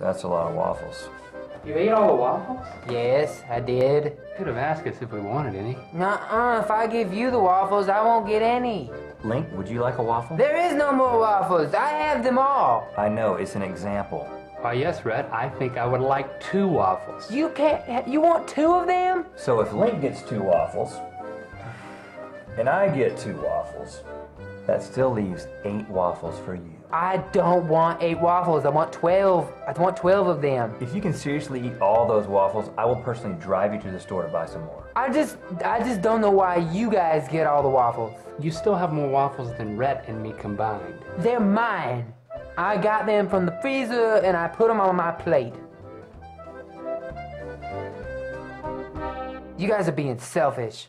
That's a lot of waffles. You ate all the waffles? Yes, I did. Could have asked us if we wanted any. Nuh-uh, if I give you the waffles, I won't get any. Link, would you like a waffle? There is no more waffles. I have them all. I know, it's an example. Why, yes, Red, I think I would like two waffles. You can't, you want two of them? So if Link gets two waffles, and I get two waffles, that still leaves eight waffles for you. I don't want eight waffles. I want 12. I want 12 of them. If you can seriously eat all those waffles, I will personally drive you to the store to buy some more. I just, I just don't know why you guys get all the waffles. You still have more waffles than Red and me combined. They're mine. I got them from the freezer and I put them on my plate. You guys are being selfish.